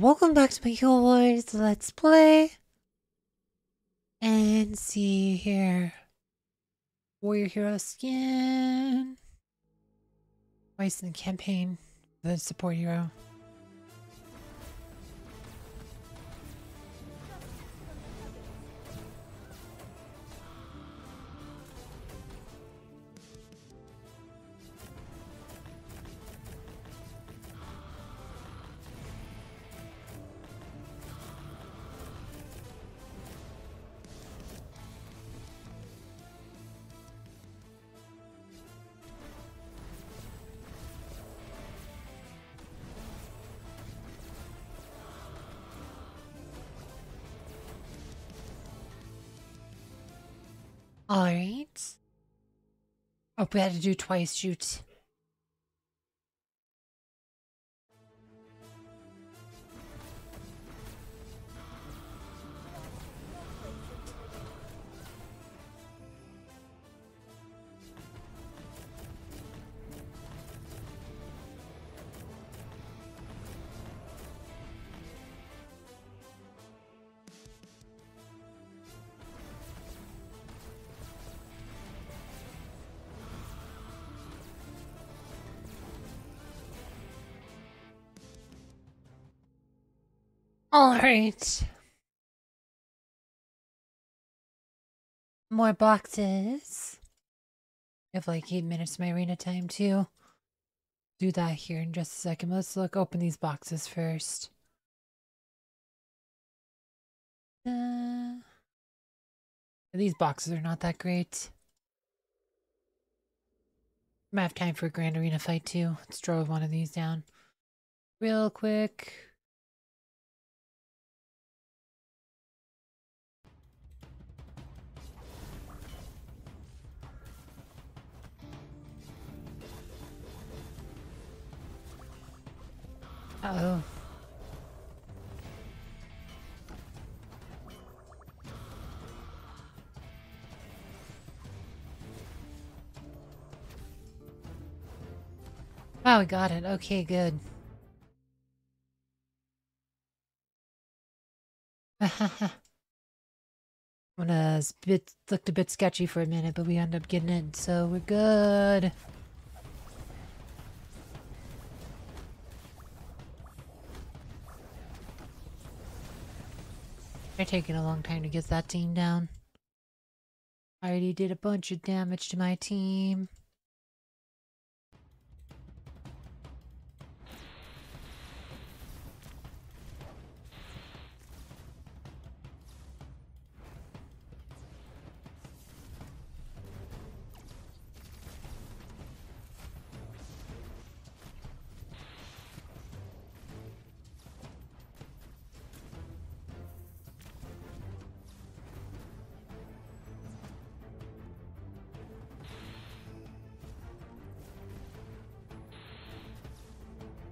welcome back to my Hero Wars Let's Play. And see here. Warrior Hero skin. Twice in the campaign, the support hero. Alright. Oh, we had to do twice, shoot. Right. More boxes. I have like eight minutes of my arena time too. Do that here in just a second. Let's look open these boxes first. Uh, these boxes are not that great. I have time for a grand arena fight too. Let's draw one of these down real quick. Oh. Wow, we got it. Okay, good. I'm gonna bit looked a bit sketchy for a minute, but we end up getting it, so we're good. They're taking a long time to get that team down. I already did a bunch of damage to my team.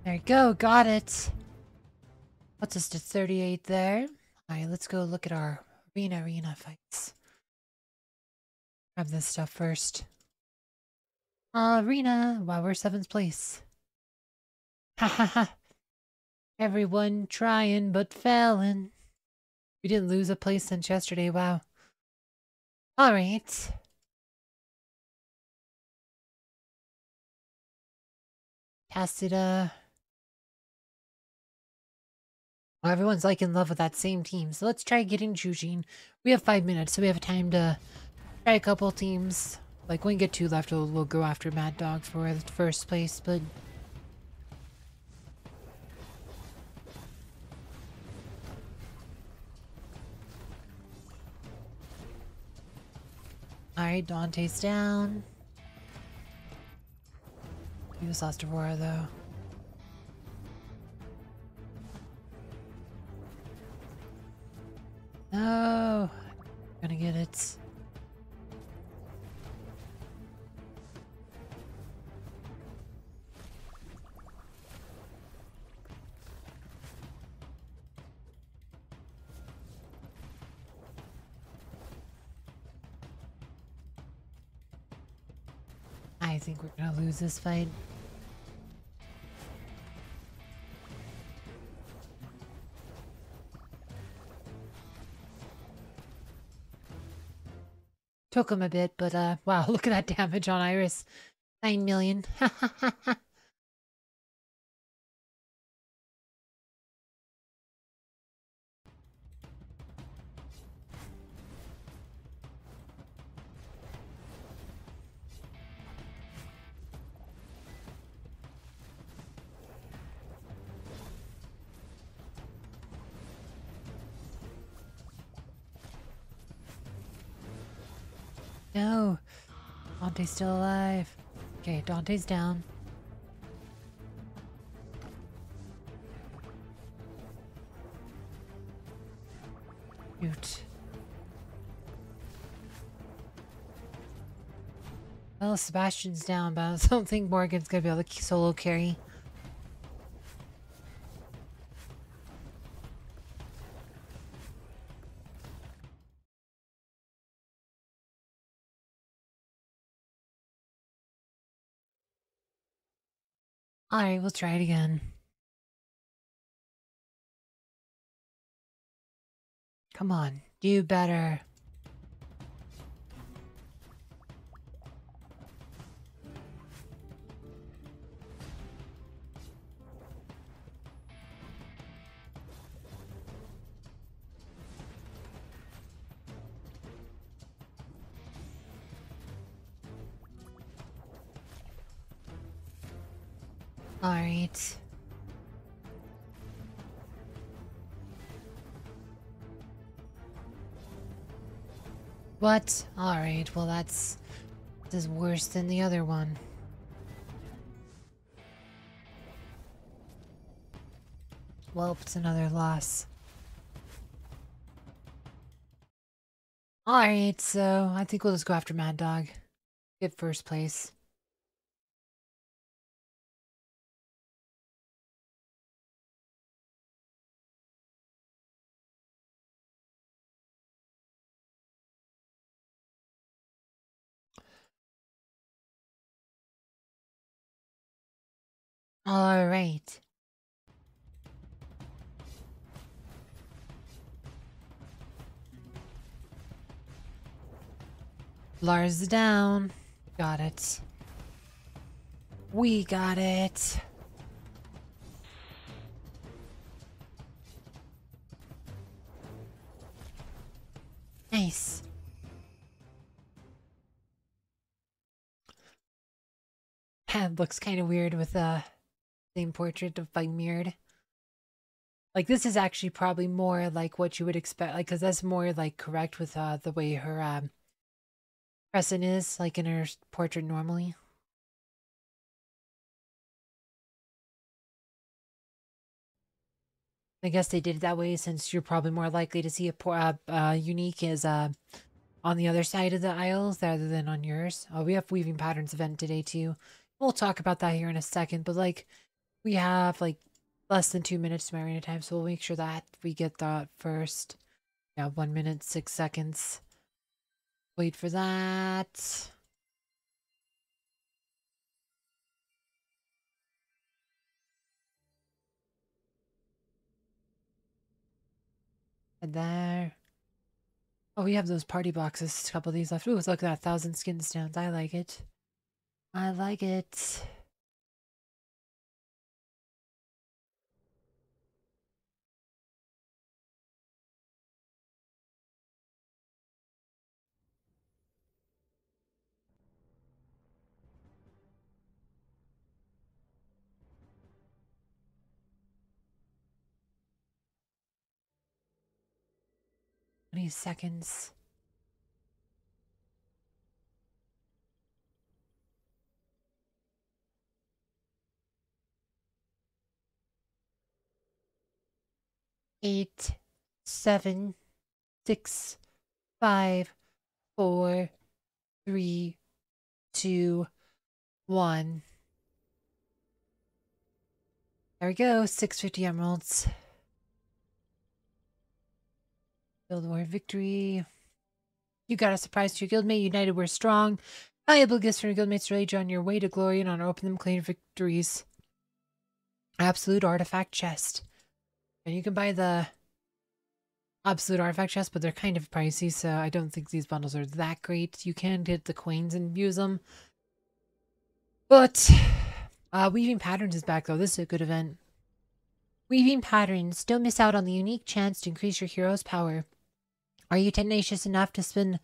There you go, got it. What's us to 38 there? Alright, let's go look at our arena arena fights. Grab this stuff first. Arena, wow, we're seventh place. Ha ha ha. Everyone trying but failing. We didn't lose a place since yesterday, wow. Alright. Casita. Well, everyone's like in love with that same team, so let's try getting Jujin. We have five minutes, so we have time to try a couple teams. Like, when we get two left, we'll, we'll go after Mad Dog for the first place, but... Alright, Dante's down. He just lost Aurora, though. No! Gonna get it. I think we're gonna lose this fight. Took him a bit, but uh, wow, look at that damage on Iris. Nine million. No. Dante's still alive. Okay, Dante's down. Well, Sebastian's down, but I don't think Morrigan's gonna be able to solo carry. Alright, we'll try it again. Come on, do better. What? Alright, well that's... This is worse than the other one. Well, it's another loss. Alright, so I think we'll just go after Mad Dog. Get first place. All right. Lars down. Got it. We got it. Nice. Head looks kind of weird with uh same portrait of mirrored. Like this is actually probably more like what you would expect, like because that's more like correct with uh the way her um crescent is, like in her portrait normally. I guess they did it that way since you're probably more likely to see a uh, uh, unique is uh, on the other side of the aisles rather than on yours. Oh, we have weaving patterns event today too. We'll talk about that here in a second, but like we have like less than two minutes to my arena time, so we'll make sure that we get that first. Yeah, one minute, six seconds. Wait for that. And there. Oh, we have those party boxes. A couple of these left. Ooh, look at that. Thousand skin stones. I like it. I like it. Twenty seconds. eight, seven, six, five, four, three, two, one. There we go, 650 emeralds. Guild war victory. You got a surprise to your guildmate. United we're strong. Valuable gifts from your guildmates rage on your way to glory and honor. Open them, claim victories. Absolute artifact chest. And you can buy the absolute artifact chest, but they're kind of pricey, so I don't think these bundles are that great. You can get the coins and use them. But uh, Weaving Patterns is back, though. This is a good event. Weaving Patterns. Don't miss out on the unique chance to increase your hero's power. Are you tenacious enough to spin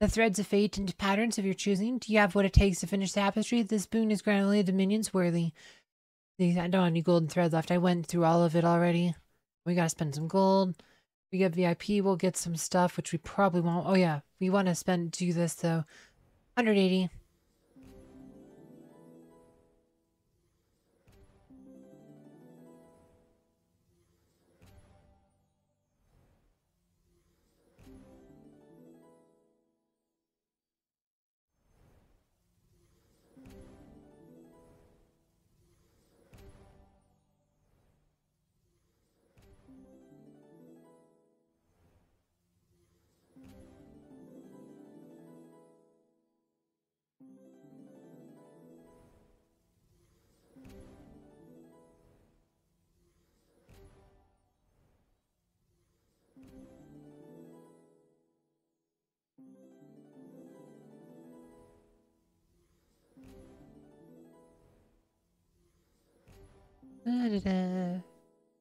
the threads of fate into patterns of your choosing? Do you have what it takes to finish the tapestry? This boon is granted only to minions worthy. I don't have any golden thread left. I went through all of it already. We gotta spend some gold. We get VIP, we'll get some stuff, which we probably won't. Oh yeah, we want to spend to do this though. 180.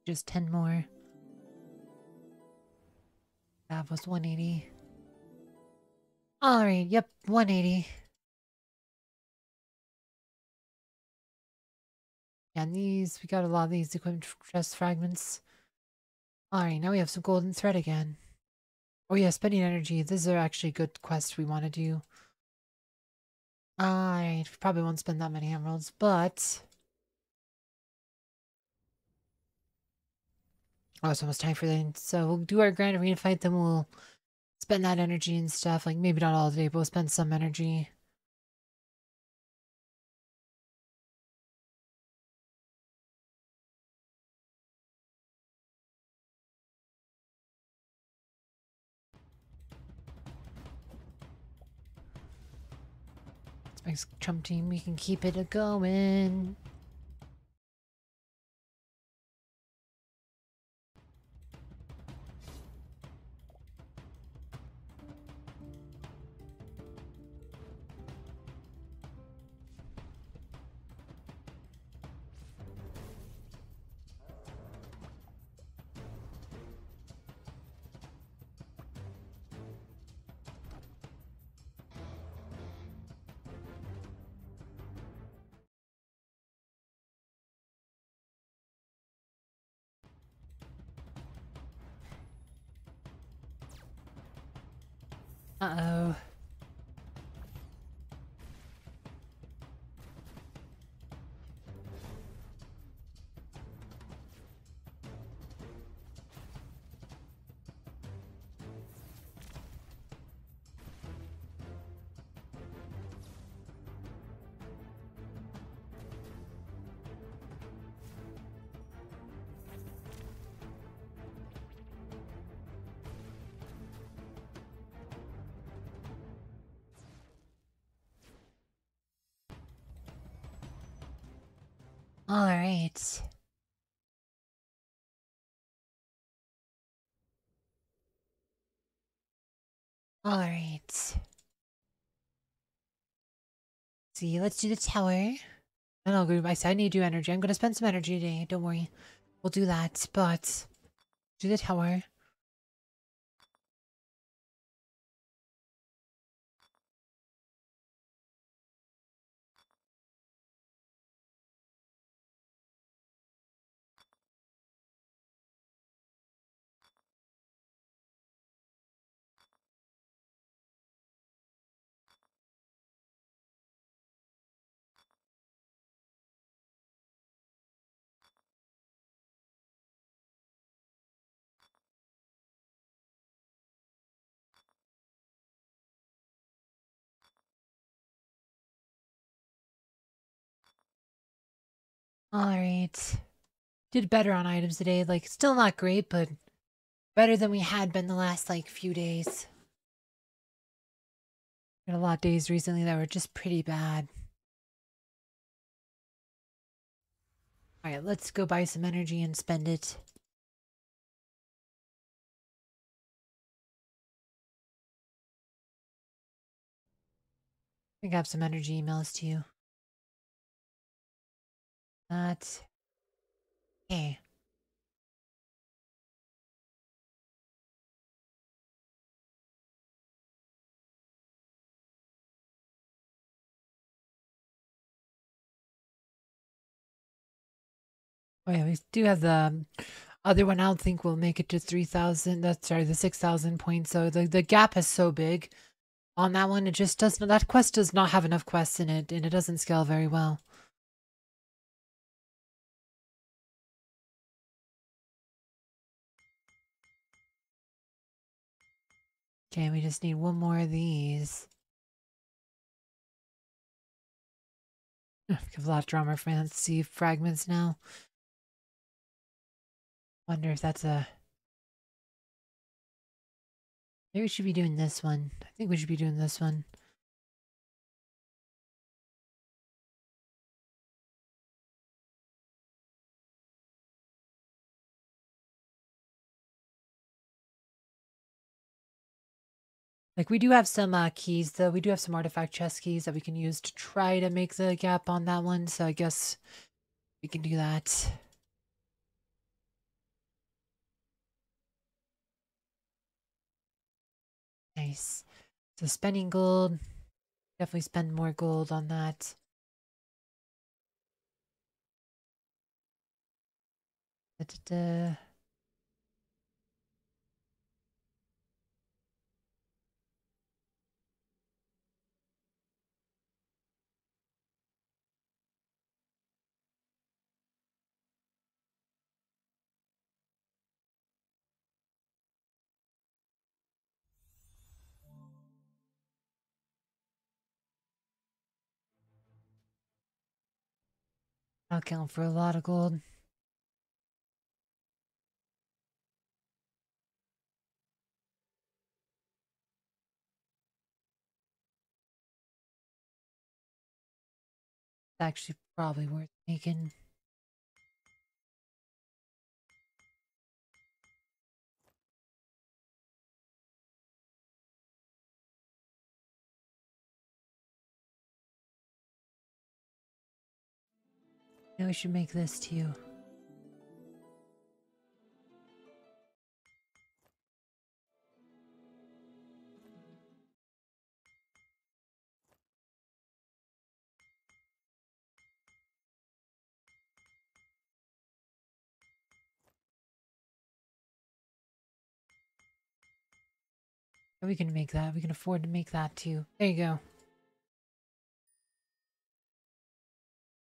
Just 10 more. That was 180. Alright, yep, 180. And these, we got a lot of these equipment chest fragments. Alright, now we have some golden thread again. Oh yeah, spending energy. This is actually good quests we want to do. Alright, probably won't spend that many emeralds, but... Oh, it's almost time for that. So we'll do our grand arena fight, then we'll spend that energy and stuff. Like maybe not all day, but we'll spend some energy. My Trump team. We can keep it a going. Uh-oh. All right. All right. See, let's do the tower. And I'll go I said I need to do energy. I'm gonna spend some energy today, don't worry. We'll do that, but do the tower. Alright. Did better on items today. Like, still not great, but better than we had been the last, like, few days. Had a lot of days recently that were just pretty bad. Alright, let's go buy some energy and spend it. I think I have some energy emails to you. That. Okay. Oh yeah, we do have the um, other one. I don't think we'll make it to three thousand. That's sorry, the six thousand points. So the the gap is so big on that one. It just does not. That quest does not have enough quests in it, and it doesn't scale very well. Okay, we just need one more of these. Have a lot of drama fancy fragments now. Wonder if that's a... Maybe we should be doing this one. I think we should be doing this one. Like we do have some uh, keys though. We do have some artifact chest keys that we can use to try to make the gap on that one. So I guess we can do that. Nice. So spending gold. Definitely spend more gold on that. Da -da -da. I'll count for a lot of gold. It's actually probably worth making. Now we should make this too. We can make that. We can afford to make that too. There you go.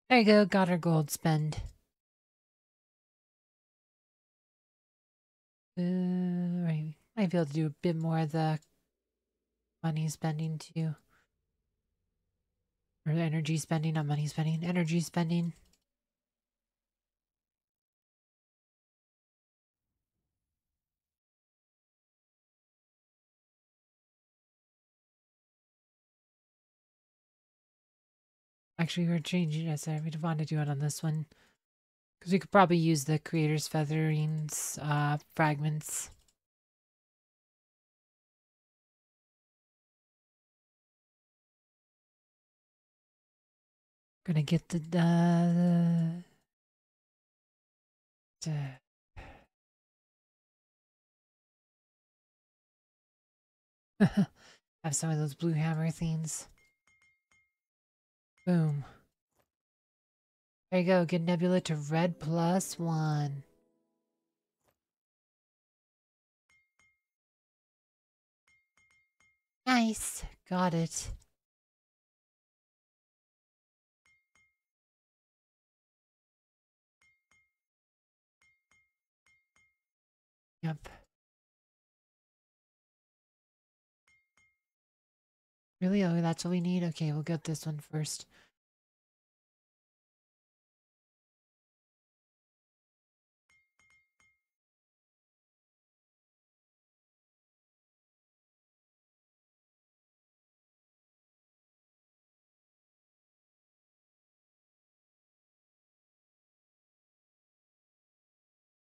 There you go, got our gold spend. Uh, right. Might be able to do a bit more of the money spending too. Or the energy spending, not money spending, energy spending. Actually, we're changing it. So we want to do it on this one. Because we could probably use the creator's featherings uh, fragments. Gonna get the, uh, the have some of those blue hammer things. Boom. There you go. Get Nebula to red plus one. Nice. Got it. Yep. Really? Oh, that's what we need? Okay, we'll get this one first.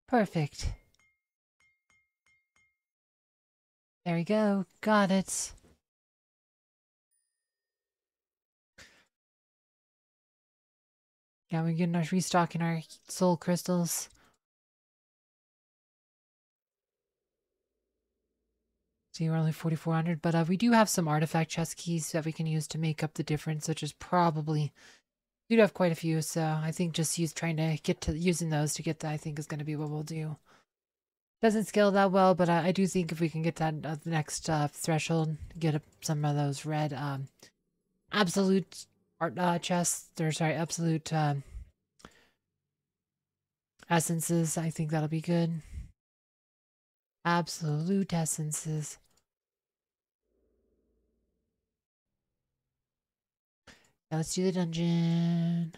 Perfect. There we go. Got it. Yeah, we're getting our restocking our soul crystals. See, we're only 4,400, but uh, we do have some artifact chest keys that we can use to make up the difference, which is probably we do have quite a few. So I think just use trying to get to using those to get that. I think is going to be what we'll do. Doesn't scale that well, but I, I do think if we can get that uh, the next uh, threshold, get a, some of those red um, absolute art uh, chests, or sorry, absolute uh, essences. I think that'll be good. Absolute essences. Let's do the dungeon.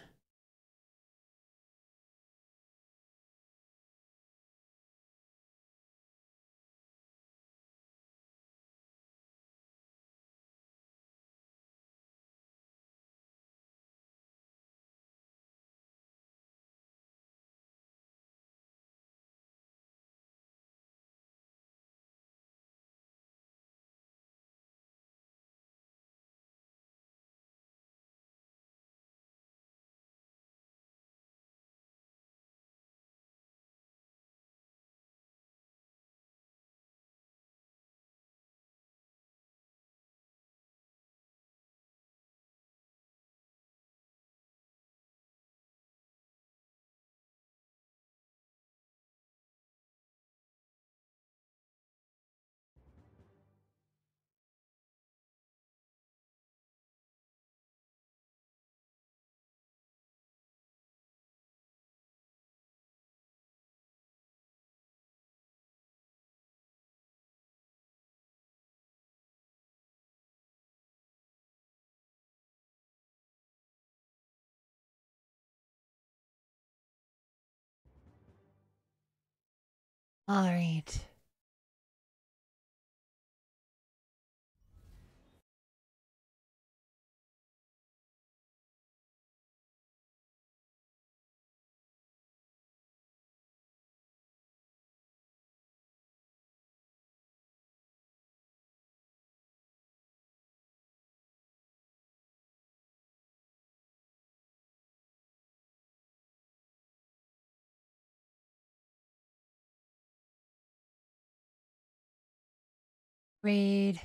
All right. Raid.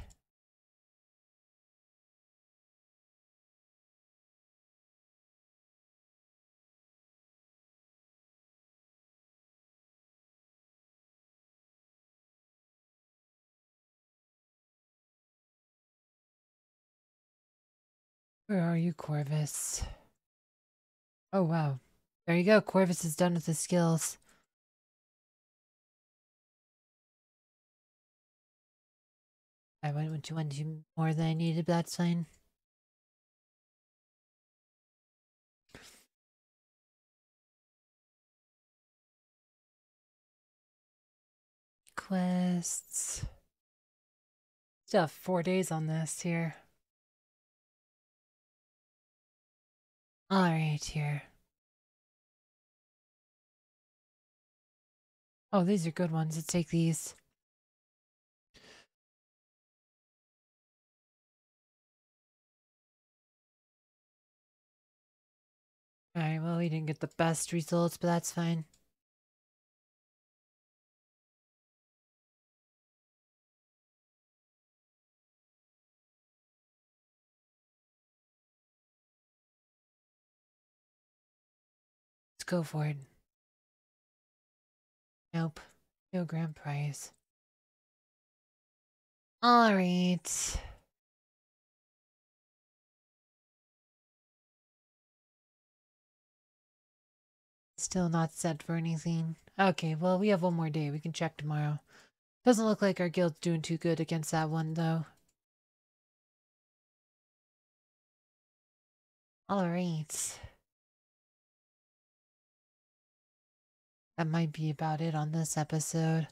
Where are you, Corvus? Oh, wow. There you go. Corvus is done with his skills. I went to one two more than I needed, but that's fine. Quests. Still have four days on this here. Alright, here. Oh, these are good ones. Let's take these. Alright, well, we didn't get the best results, but that's fine. Let's go for it. Nope. No grand prize. Alright. Still not set for anything. Okay, well, we have one more day. We can check tomorrow. Doesn't look like our guild's doing too good against that one, though. Alright. That might be about it on this episode.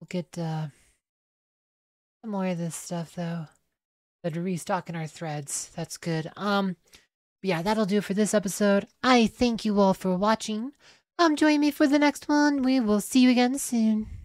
We'll get uh, some more of this stuff, though but restocking our threads. That's good. Um, yeah, that'll do for this episode. I thank you all for watching. Um, join me for the next one. We will see you again soon.